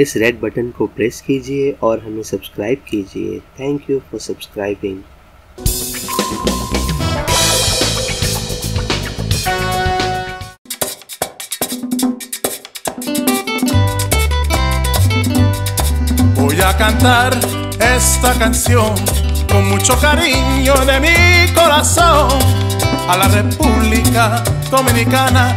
इस red button को प्रेस कीजिए और हमें सब्सक्राइब कीजिए thank you for subscribing cantar esta canción con mucho cariño de mi corazón a la República Dominicana,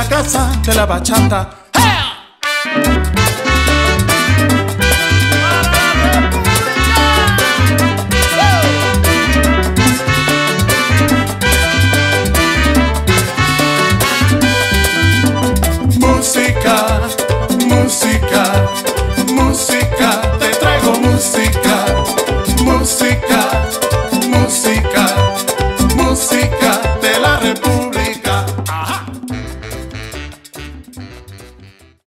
la casa de la bachata Música, música, música, te traigo música, música, música, música de la República.